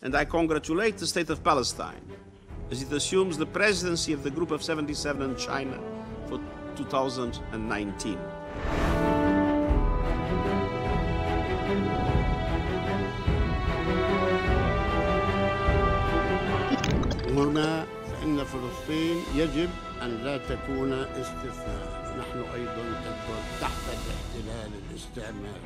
And I congratulate the state of Palestine as it assumes the presidency of the Group of 77 and China for 2019. هنا فإن فلسطين يجب أن لا تكون استثناء نحن أيضا تحت الاحتلال الاستعمار